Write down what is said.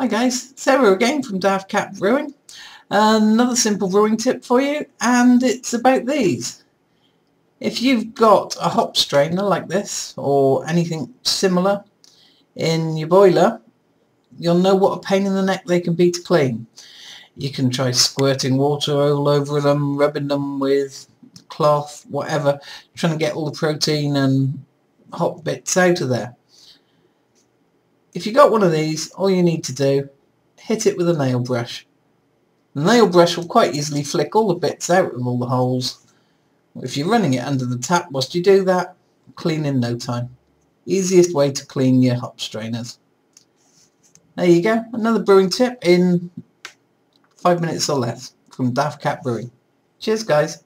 Hi guys, Sarah again from Daft Cat Brewing. Another simple brewing tip for you and it's about these. If you've got a hop strainer like this or anything similar in your boiler you'll know what a pain in the neck they can be to clean. You can try squirting water all over them, rubbing them with cloth, whatever, trying to get all the protein and hop bits out of there. If you got one of these, all you need to do, hit it with a nail brush. The nail brush will quite easily flick all the bits out of all the holes. If you're running it under the tap whilst you do that, clean in no time. Easiest way to clean your hop strainers. There you go, another brewing tip in five minutes or less from Daft Cat Brewing. Cheers guys.